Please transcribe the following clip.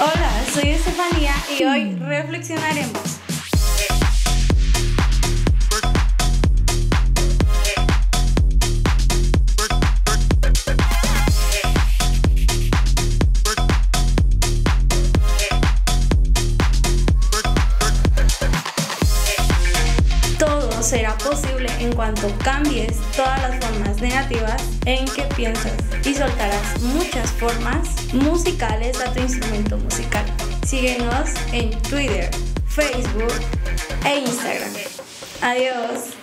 Hola, soy Estefanía y hoy reflexionaremos. Será posible en cuanto cambies todas las formas negativas en que piensas y soltarás muchas formas musicales a tu instrumento musical. Síguenos en Twitter, Facebook e Instagram. Adiós.